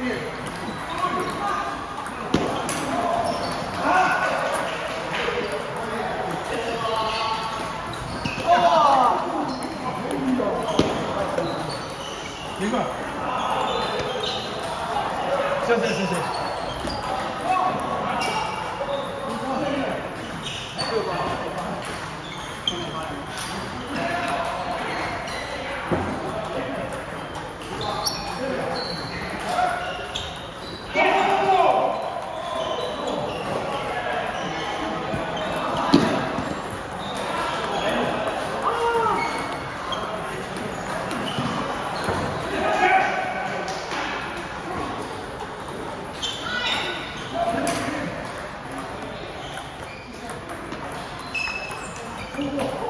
行吧，行行行行。Cool.